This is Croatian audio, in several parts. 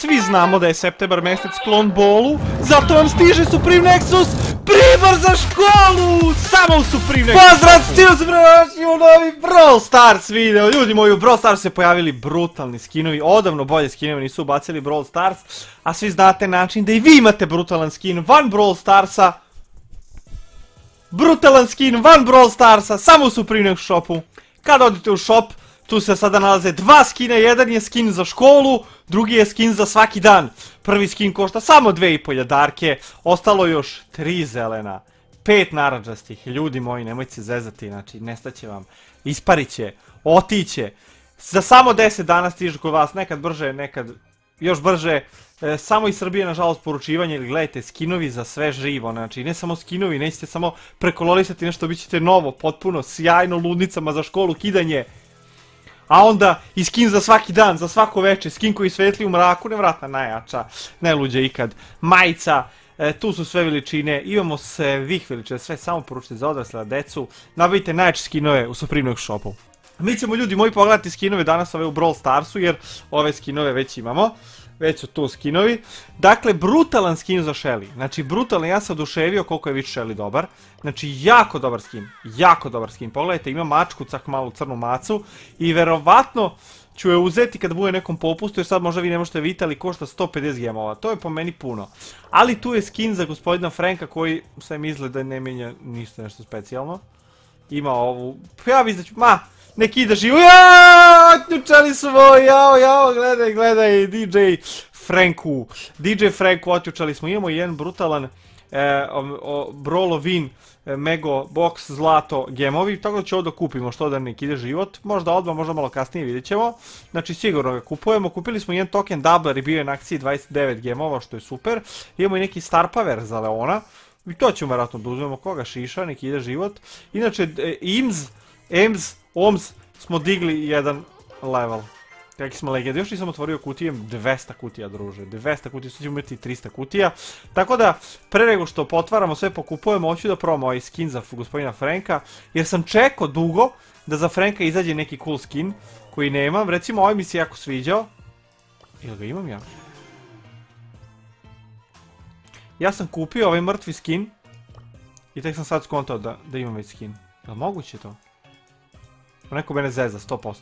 Svi znamo da je septembar mjesec sklon bolu, zato vam stiže Supreme Nexus pribor za školu! Samo u Supreme Nexus! Pozdrav, stilu se u novi Brawl Stars video! Ljudi moji, u Brawl Stars se pojavili brutalni skinovi, odavno bolje skinovi nisu ubacili Brawl Stars, a svi znate način da i vi imate brutalan skin van Brawl Starsa. Brutalan skin van Brawl Starsa, samo u Supreme shopu. Kada odite u shop, tu se sada nalaze dva skina, jedan je skin za školu, drugi je skin za svaki dan. Prvi skin košta samo dve i poljadarke, ostalo još tri zelena, pet naranđastih. Ljudi moji, nemojte se zezati, znači nestaće vam, isparit će, otiće. Za samo 10 dana stižu kod vas, nekad brže, nekad još brže. E, samo iz Srbije, nažalost, poručivanje ili gledajte skinovi za sve živo, znači ne samo skinovi, nećete samo prekolorisati nešto, bit ćete novo, potpuno, sjajno, ludnicama za školu, kidanje. A onda i skin za svaki dan, za svako večer, skin koji svetli u mraku, nevratna najjača, najluđa ikad. Majica, e, tu su sve veličine, imamo svih veličina, sve samo poručite za odrasle decu. Nabavite najjače skinove u Supreme shopu. Mi ćemo ljudi moji pogledati skinove danas ove u Brawl Starsu jer ove skinove već imamo već su tu skinovi. Dakle, brutalan skin za Shelly. Znači, brutalan, ja sam oduševio koliko je više Shelly dobar. Znači, jako dobar skin. Jako dobar skin. Pogledajte, ima mačku, cak malu crnu macu. I verovatno ću je uzeti kad bude nekom popustu, jer sad možda vi ne možete vidjeti, ali košta 150 gemova. To je po meni puno. Ali tu je skin za gospodina Franka koji mi izgleda ne mijenja ništa nešto specijalno. Ima ovu, ja mislim da ću, ma, neki ide živo, jaaaa, otnjučali su moj, jao, jao, gledaj, gledaj, DJ Franku, DJ Franku, otnjučali smo, imamo jedan brutalan e, Brolo Win e, Mego Box Zlato gemovi, tako da će ovdje kupimo što da neki ide život, možda odmah, možda malo kasnije vidjet ćemo, znači sigurno ga kupujemo, kupili smo jedan token Doubler i bio je na akciji 29 gemova, što je super, imamo i neki Star Power za Leona, i to ćemo vjerojatno da uzmemo. Koga? Šiša, neki ide život, inače e, IMS, EMS, OMS smo digli jedan level. Kakvi smo legend, još nisam otvorio kutije, 200 kutija druže, 200 kutija, sad ćemo imati 300 kutija. Tako da, pre nego što potvaramo sve pokupujemo, hoću da probamo ovaj skin za gospodina Franka, jer sam čekao dugo da za Franka izađe neki cool skin koji nemam. Recimo, ovaj mi se jako sviđao. Ili ga imam ja? Ja sam kupio ovaj mrtvi skin i tek sam sad skontao da imam već skin. Je li moguće to? Neko mene zeza, 100%.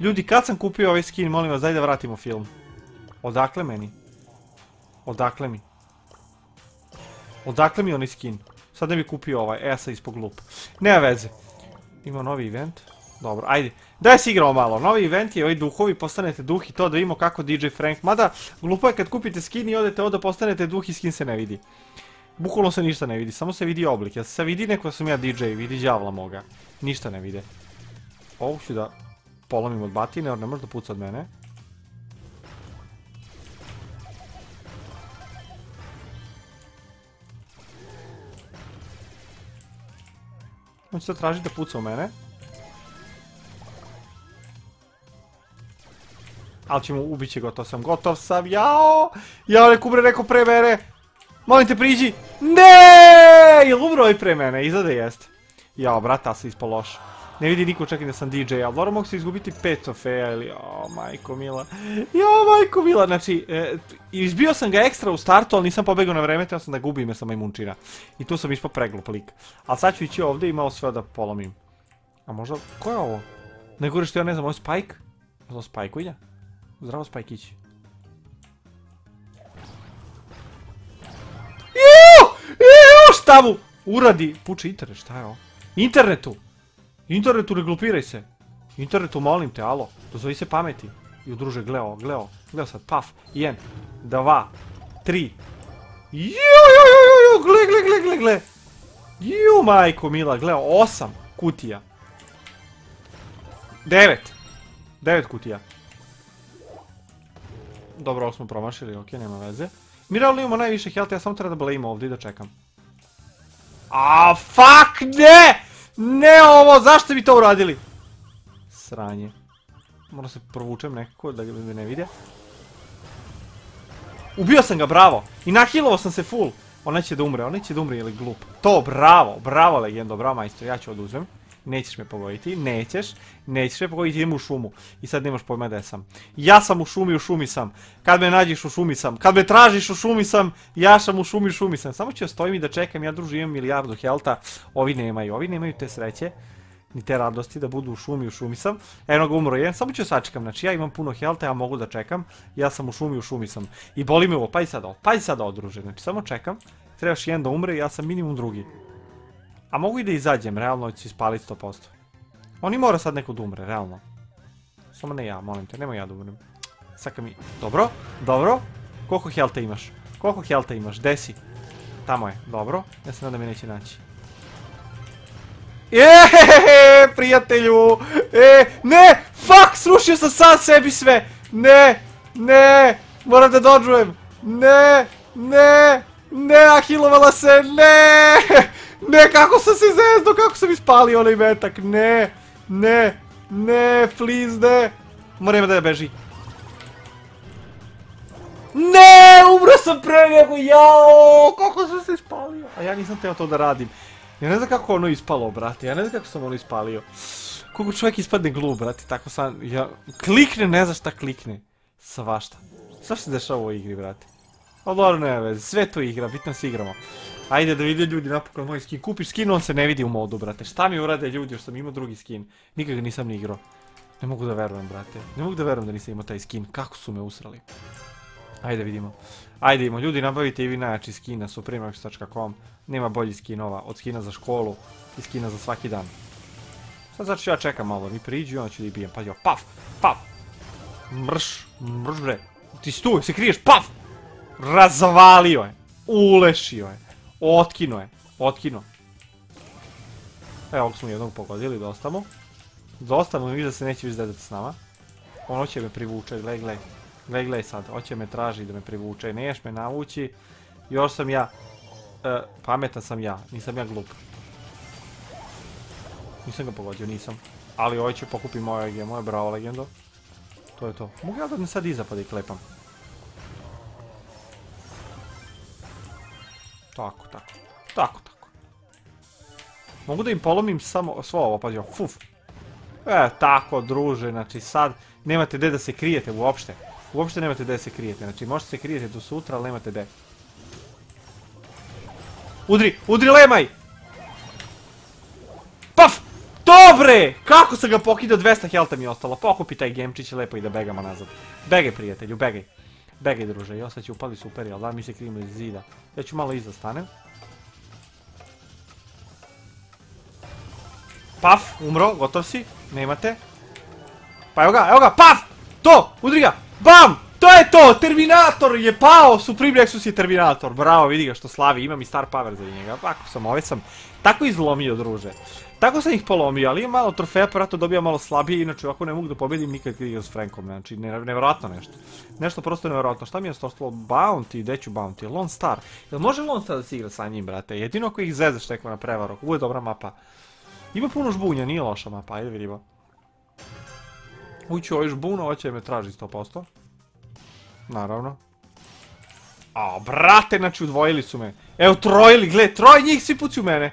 Ljudi, kad sam kupio ovaj skin, molim vas, daj da vratimo film. Odakle meni? Odakle mi? Odakle mi onaj skin? Sad ne bi kupio ovaj, e ja sam ispod glup. Nema veze. Ima novi event. Dobro, ajde. Daj se igramo malo. Novi event je ovi duhovi, postanete duh i to da vidimo kako DJ Frank. Mada, glupo je kad kupite skin i odete ovdje postanete duh i skin se ne vidi. Bukvalno se ništa ne vidi, samo se vidi oblik. Jel se vidi neko sam ja DJ, vidi djavla moga. Ništa ne vide. Ovog ću da polomim od batine, jer ne može da puca od mene. On će sad tražiti da puca u mene. Ali ćemo ubit će gotov sam, gotov sam, jao! Jao, nek umre neko pre mene! Molim te priđi! Ne! Jel pre mene? Izgleda jeste. Jao, brata, sam ispao. Ne vidi niko čak i da sam DJ, ali dobro mogu se izgubiti pet trofeja ili... O, majko mila. Jo, majko mila, znači... E, izbio sam ga ekstra u startu, ali nisam pobegao na vreme, treba sam da gubim jer sam majmunčina. I tu sam ispao preglup lik. Ali sad ću ići ovdje i malo sve da polomim. A možda... Ko je ovo? Ne što ja ne znam, ovo je Spike? Ovo Spike ide? Zdravo Spike ići. Juuu! Juuu! Šta mu? Uradi! Puče internet, šta je ovo? Internetu! Internetu ne glupiraj se. Internetu molim te, alo. Dozvoji se pameti. I udruže, gleo, gleo, gleo sad, paf. Jedan, dva, tri. Ju, ju, ju, ju, ju, gle, gle, gle, gle, gle. Ju, majko mila, gleo, osam kutija. Devet. Devet kutija. Dobro, ovo smo promašili, okej, nema veze. Mi realno imamo najviše health, ja samo treba da blame ovdje i da čekam. A fuck, ne! Ne ovo, zašto bi to uradili? Sranje. Moram se provučem nekako da ga ne vide. Ubio sam ga, bravo. I nahilovao sam se full. On neće da umre, on neće da umre ili glup. To, bravo, bravo legendo, bravo majstor, ja ću oduzem. Nećeš me pogoditi, nećeš, nećeš me pogoditi, idem u šumu. I sad nemaš pojma gdje sam. Ja sam u šumi, u šumi sam. Kad me nađeš u šumi sam. Kad me tražiš u šumi sam, ja sam u šumi, u šumi sam. Samo ću stojim i da čekam, ja druži imam milijardu helta. Ovi nemaju, ovi nemaju te sreće. Ni te radosti da budu u šumi, u šumi sam. Eno ga umro jedan, samo ću sačekam. Znači ja imam puno helta, ja mogu da čekam. Ja sam u šumi, u šumi sam. I boli me ovo, pa i sada, pa i sada odruže. Znači samo čekam. Trebaš jedan da umre, ja sam minimum drugi. A mogu i da izađem, realno ću ispaliti 100%. Oni mora sad neko da umre, realno. Samo ne ja, molim te, nemoj ja da umrem. Saka mi... Dobro, dobro. Koliko helta imaš? Koliko helta imaš? Desi. Tamo je, dobro. Ja se nadam da me neće naći. Eee, prijatelju! E, ne! Fuck, srušio sam sad sebi sve! Ne! Ne! Moram da dođujem! Ne! Ne! Ne, ahilovala se! Ne! Kako sam se zezdo, kako sam ispalio onaj metak, ne, ne, ne, please, ne. Moram da beži. Ne, umro sam pre nego, jao, kako sam se ispalio. A ja nisam teo to da radim. Ja ne znam kako ono ispalo, brate, ja ne znam kako sam ono ispalio. Koliko čovjek ispadne glup, brate, tako sam, ja, klikne, ne zna šta klikne. Svašta. Svašta se dešava u ovoj igri, brate. Ali dobro, ne veze, sve to igra, bitno se igramo. Ajde da vide ljudi napokon moj skin. Kupiš skin, on se ne vidi u modu, brate. Šta mi urade ljudi još sam imao drugi skin? Nikad nisam ni igrao. Ne mogu da verujem, brate. Ne mogu da verujem da nisam imao taj skin. Kako su me usrali? Ajde vidimo. Ajde imamo. Ljudi, nabavite i vi najjači skin na supremax.com. Nema bolji skinova od skina za školu i skina za svaki dan. Sad znači ja čekam malo. Mi priđu i onda ću da ih bijem. Pazi, paf, paf. Mrš, mrš bre. Ti stu, se kriješ, paf! Razvalio je. Ulešio je. Otkino je. Otkino. Evo, ovog smo jednog pogodili, dosta mu. Dosta mu, da se neće izdedati s nama. Ono će me privuče, gle, gle. Gle, gle sad, hoće me traži da me privuče. Neš me navući. Još sam ja... E, pametan sam ja, nisam ja glup. Nisam ga pogodio, nisam. Ali ovaj će pokupiti moje, moje bravo legendo. To je to. Mogu ja da me sad iza pa klepam. Tako, tako. Tako, tako. Mogu da im polomim samo svo ovo, pađo, fuf. E, tako, druže, znači sad nemate gdje da se krijete uopšte. Uopšte nemate gdje da se krijete, znači možete se krijete do sutra, ali nemate gdje. Udri, udri lemaj! Paf! Dobre! Kako sam ga pokidao, 200 helta mi je ostalo. Pokupi taj gemčić lepo i da begamo nazad. Begaj prijatelju, begaj. Begaj druže, i sad će upali super, jel da mi se krijemo iz zida. Ja ću malo iza stanem. Paf, umro, gotov si, nemate. Pa evo ga, evo ga, paf! To, udri ga, bam! To je to, Terminator je pao, Supreme Nexus je Terminator, bravo, vidi ga što slavi, imam i Star Power za njega, ako sam, ove sam tako izlomio, druže. Tako sam ih polomio, ali imam malo trofeja, pa vratno dobija malo slabije, inače ovako ne mogu da pobedim nikad kad s Frankom, znači nevjerojatno nešto. Nešto prosto nevjerojatno, šta mi je ostalo? Bounty, gdje ću Bounty? Lone Star. Jel može Lone Star da se igra sa njim, brate? Jedino ako ih zezeš neko na prevaru, ovo je dobra mapa. Ima puno žbunja, nije loša mapa, ajde vidimo. Ući ovaj žbun, ovo će me traži 100%. Naravno. A, brate, znači udvojili su me. Evo, trojili, gle, troj njih svi puci u mene.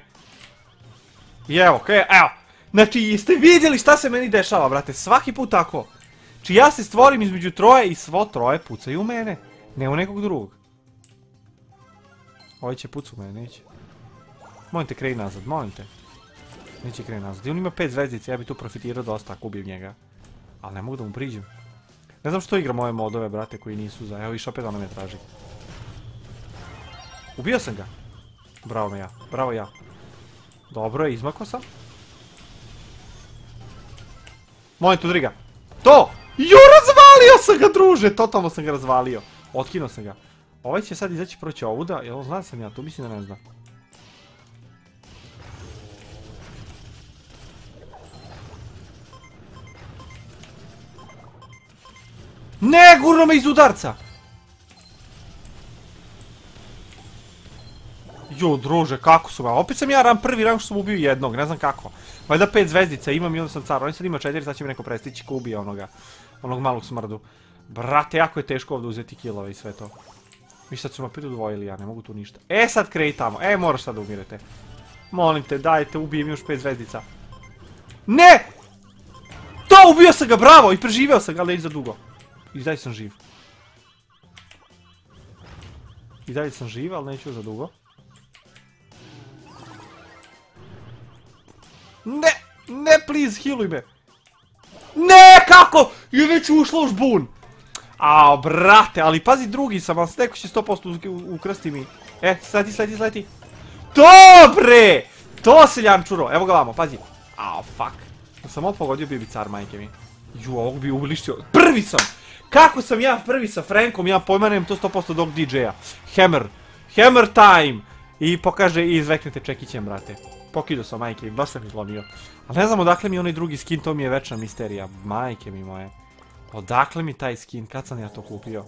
I evo, evo. Znači, jeste vidjeli šta se meni dešava, brate? Svaki put tako. Znači, ja se stvorim između troje i svo troje pucaju u mene. Ne u nekog drugog. Ovaj će pucu u mene, neće. Molim te, kreni nazad, molim te. Neće kreni nazad. I on ima pet zvezdice, ja bi tu profitirao dosta ako ubijem njega. Ali ne mogu da mu priđem. Ne znam što igram ove modove, brate, koji nisu za... Evo, viš opet ono me traži. Ubio sam ga. Bravo me ja, bravo ja. Dobro, izmako sam. Molim tu driga. To! Jo, razvalio sam ga, druže! Totalno sam ga razvalio. Otkinuo sam ga. Ovaj će sad izaći proći ovuda. Jel zna sam ja, tu mislim da ne zna. Ne, gurno me iz udarca! Jo, druže, kako su ga? Opet sam ja ran prvi rang što sam ubio jednog, ne znam kako. Valjda pet zvezdica imam i onda sam car. On sad ima četiri, sad će mi neko prestići ko onoga. Onog malog smrdu. Brate, jako je teško ovdje uzeti kilove i sve to. Mi sad su me opet udvojili, ja ne mogu tu ništa. E, sad kreni tamo. E, moraš sad da umirete. Molim te, dajte, ubijem još pet zvezdica. Ne! To, ubio sam ga, bravo! I preživeo sam ga, ali za dugo. I dalje sam živ. I dalje sam živ, ali neću za dugo. Ne! Ne, please, healuj me! Ne, kako? Je već ušlo u žbun! Ao, brate, ali pazi drugi sam, ali neko će 100% ukrsti mi. E, sleti, sleti, sleti. Dobre! To se ljančuro, evo ga vamo, pazi. Ao, fuck. Sam ovo bi car, majke mi. Ju, ovog bi ublištio. Prvi sam! Kako sam ja prvi sa Frankom, ja pojmanem to 100% dog DJ-a. Hammer. Hammer time! I pokaže i izveknete čekićem, brate. Pokido sam, majke baš sam izlomio. Ali ne znam odakle mi onaj drugi skin, to mi je večna misterija. Majke mi moje. Odakle mi taj skin, kad sam ja to kupio?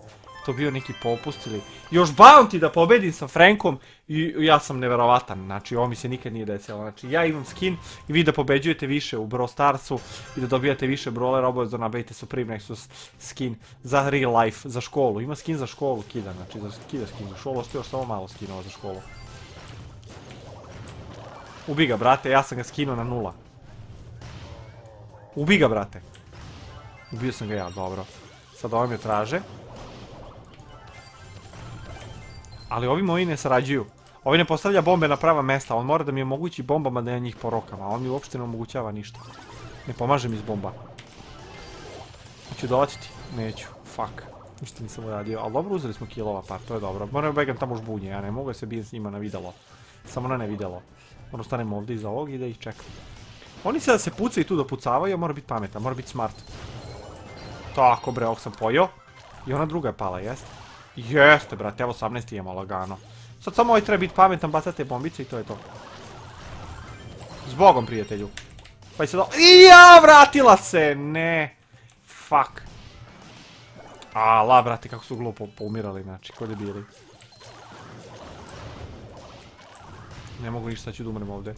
To bio neki popust ili... Još Bounty da pobedim sa Frankom i ja sam neverovatan, znači ovo mi se nikad nije desilo. Znači ja imam skin i vi da pobeđujete više u Brawl Starsu i da dobijate više brawlera, obavezno nabavite Supreme Nexus skin za real life, za školu. Ima skin za školu, kida, znači za, kida skin za školu, ostaje još samo malo skinova za školu. Ubi ga, brate, ja sam ga skinuo na nula. Ubi ga, brate. Ubio sam ga ja, dobro. Sad ovaj me traže. Ali ovi moji ne sarađuju. Ovi ne postavlja bombe na prava mesta, on mora da mi omogući bombama da ja njih porokam, a on mi uopšte ne omogućava ništa. Ne pomaže mi s bomba. Hoću dolaziti? Neću. Fuck. Ništa nisam uradio, ali dobro uzeli smo kilova par, to je dobro. Moram begam tamo žbunje, ja ne mogu se bijem s njima na videlo. Samo na ne videlo. Moram stanem ovdje iza ovog i da ih čekam. Oni se da se pucaju tu da pucavaju, mora biti pametan, mora biti smart. Tako bre, ovog sam pojio. I ona druga je pala, jeste? Jeste, brate, evo 18 imamo lagano. Sad samo ovaj treba biti pametan, bacate bombice i to je to. Zbogom, prijatelju. Pa i sad... Ja, vratila se! Ne! Fuck. A, la, brate, kako su glupo poumirali, znači, ko bili. Ne mogu ništa, ću da umrem ovdje.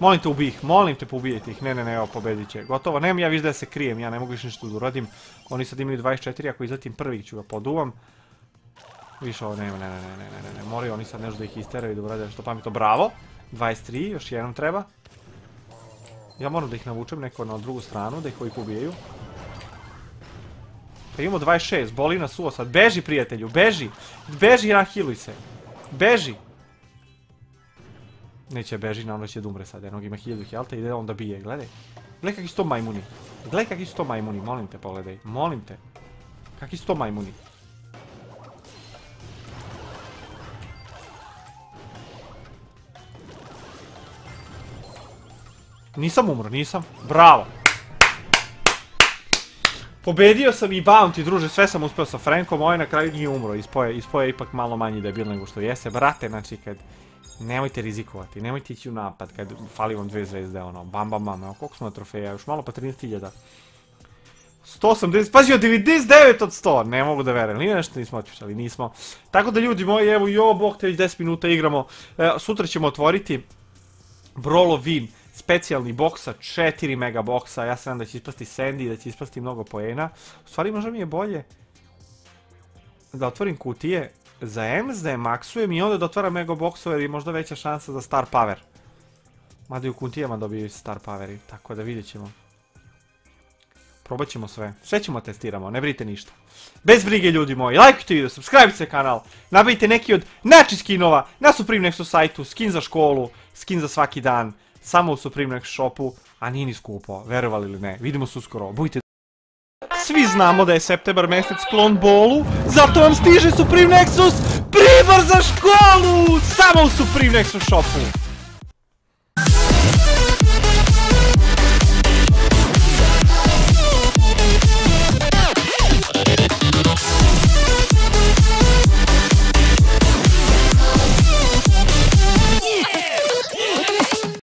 Molim te ubij ih, molim te poubijajte ih. Ne, ne, ne, evo, pobedit će. Gotovo, nemam ja više da se krijem, ja ne mogu više ništa da uradim. Oni sad imaju 24, ako izatim prvi ću ga poduvam. Više ovo, ne, ne, ne, ne, ne, ne, ne, moraju oni sad nešto da ih isteraju da urade nešto pametno. Bravo, 23, još jednom treba. Ja moram da ih navučem neko na drugu stranu, da ih ovih ubijaju. Pa imamo 26, boli nas uvo sad. Beži, prijatelju, beži! Beži i nahiluj se. Beži! Neće beži, naravno će da umre sad, jednog ima hiljadu helta ide on da bije, gledaj. Gledaj kakvi su to majmuni. Gledaj kakvi su to majmuni, molim te pogledaj, molim te. Kakvi su to majmuni. Nisam umro, nisam. Bravo. Pobedio sam i Bounty, druže, sve sam uspio sa Frankom, ovaj na kraju nije umro, ispoje ipak malo manji debil nego što jese. Brate, znači kad Nemojte rizikovati, nemojte ići u napad kad fali vam dve zvezde, ono, bam bam bam, evo koliko smo na trofeja, još malo pa 13.000. 180, pazi, 99 od 100, ne mogu da verujem, nije nešto nismo otpišali, nismo. Tako da ljudi moji, evo, jo, bok te već 10 minuta igramo, e, sutra ćemo otvoriti Brolo specijalni boksa, 4 mega boksa, ja se nadam da će ispasti Sandy, da će ispasti mnogo poena. U stvari možda mi je bolje da otvorim kutije, za je maksujem i onda da otvaram mega boxove jer je možda veća šansa za star power. Mada i u kuntijama dobiju star poweri, tako da vidjet ćemo. Probat ćemo sve. Sve ćemo testiramo, ne brite ništa. Bez brige ljudi moji, lajkujte video, subscribe se kanal, nabavite neki od nači skinova na Supreme Nexus sajtu, skin za školu, skin za svaki dan, samo u Supreme Nexus shopu, a nije ni skupo, verovali ili ne. Vidimo se uskoro, bujte svi znamo da je septembar mjesec sklon bolu, zato vam stiže Supreme Nexus pribor za školu! Samo u Supreme Nexus shopu!